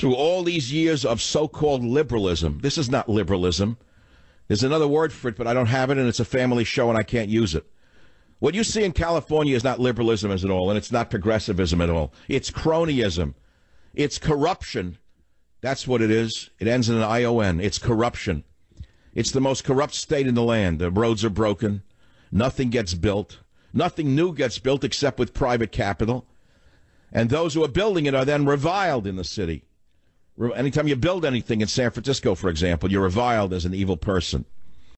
through all these years of so called liberalism. This is not liberalism. There's another word for it, but I don't have it, and it's a family show, and I can't use it. What you see in California is not liberalism at all, and it's not progressivism at all. It's cronyism. It's corruption. That's what it is. It ends in an ION. It's corruption. It's the most corrupt state in the land. The roads are broken. Nothing gets built. Nothing new gets built except with private capital. And those who are building it are then reviled in the city. Anytime you build anything in San Francisco, for example, you're reviled as an evil person.